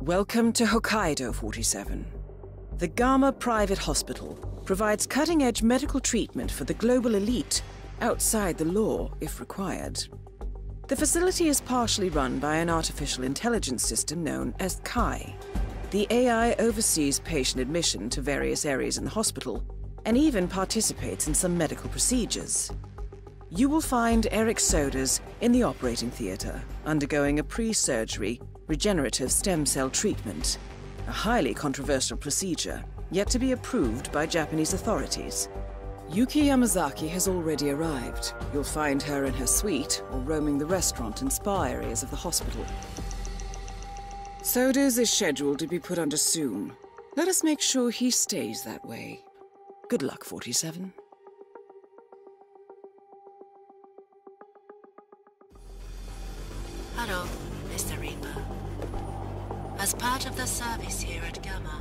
Welcome to Hokkaido 47. The GAMA Private Hospital provides cutting edge medical treatment for the global elite outside the law if required. The facility is partially run by an artificial intelligence system known as KAI. The AI oversees patient admission to various areas in the hospital and even participates in some medical procedures. You will find Erich Soders in the operating theatre, undergoing a pre surgery regenerative stem cell treatment. A highly controversial procedure, yet to be approved by Japanese authorities. Yuki Yamazaki has already arrived. You'll find her in her suite or roaming the restaurant and spa areas of the hospital. Soders is scheduled to be put under soon. Let us make sure he stays that way. Good luck, 47. Hello, Mr. Reaper. As part of the service here at GAMA,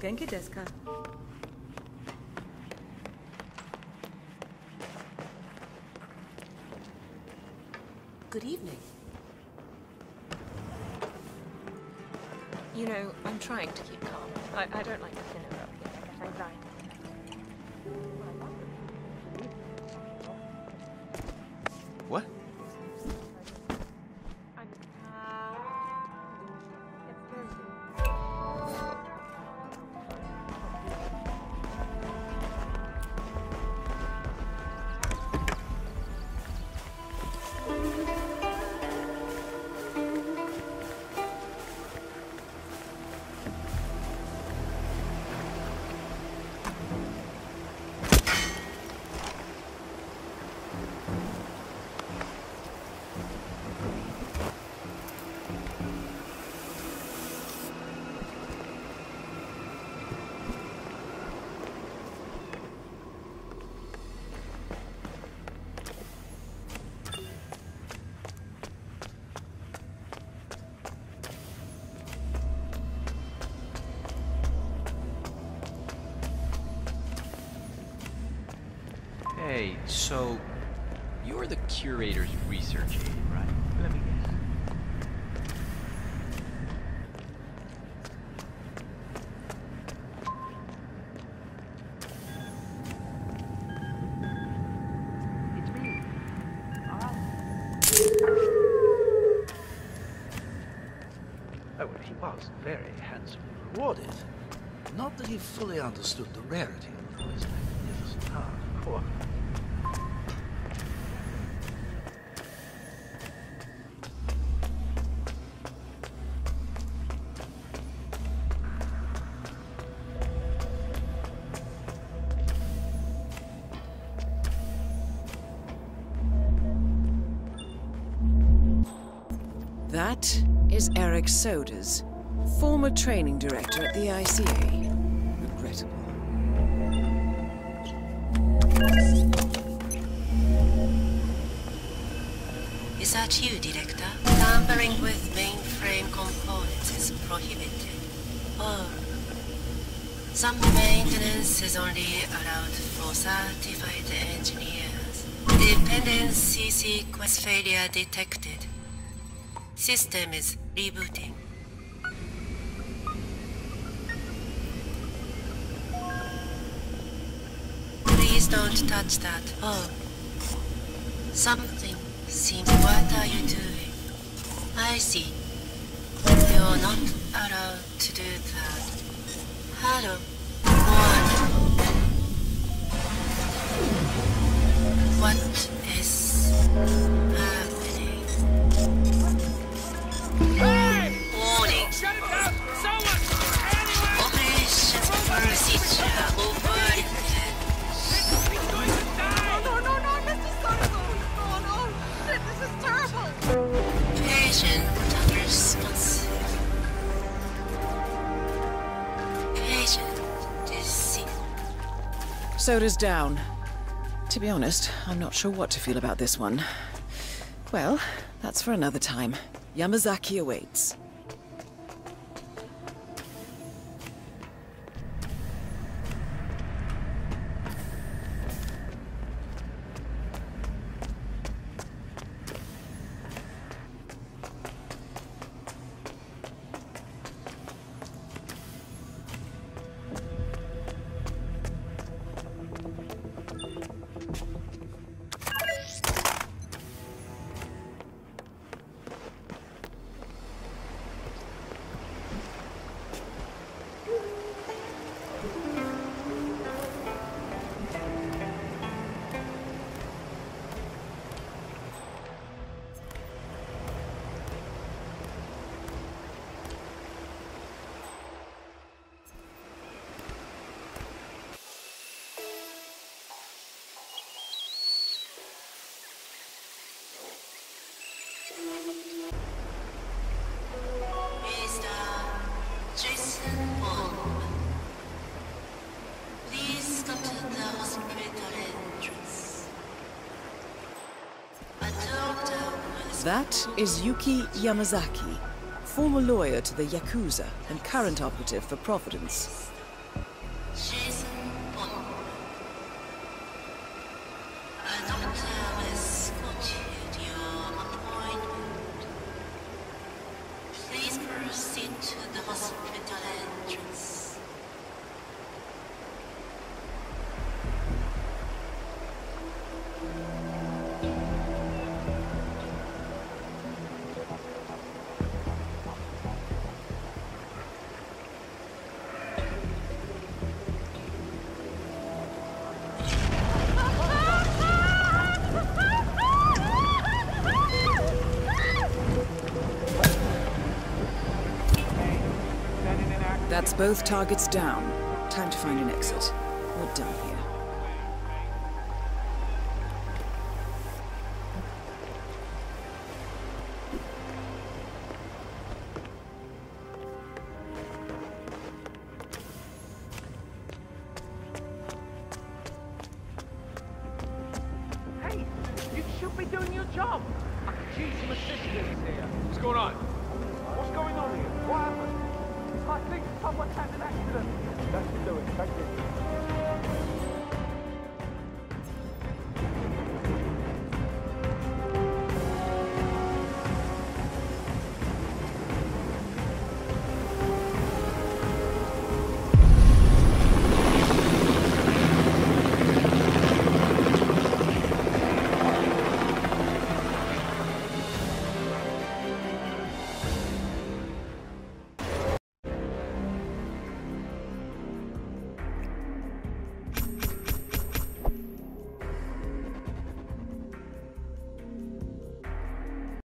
you- Good evening. You know, I'm trying to keep calm. I, I don't like to thinner up here. I get Hey, so you're the curator's research aide, right? Let me guess. It's me. Ah. Oh, well, he was very handsomely rewarded. Not that he fully understood the rarity of his magnificent art, That is Erich Soders, former training director at the ICA. Regrettable. Is that you, Director? Tampering with mainframe components is prohibited. Oh. Some maintenance is only allowed for certified engineers. Dependency sequence failure detected. System is rebooting. Please don't touch that. Oh. Something seems. What are you doing? I see. You're not allowed to do that. Hello. What is Soders down. To be honest, I'm not sure what to feel about this one. Well, that's for another time. Yamazaki awaits. That is Yuki Yamazaki, former lawyer to the Yakuza and current operative for Providence. That's both targets down. Time to find an exit. We're done here. Hey, you should be doing your job. I could use some assistance here. What's going on? What's going on here? What happened? I think someone had an accident. That should do it. Thank you.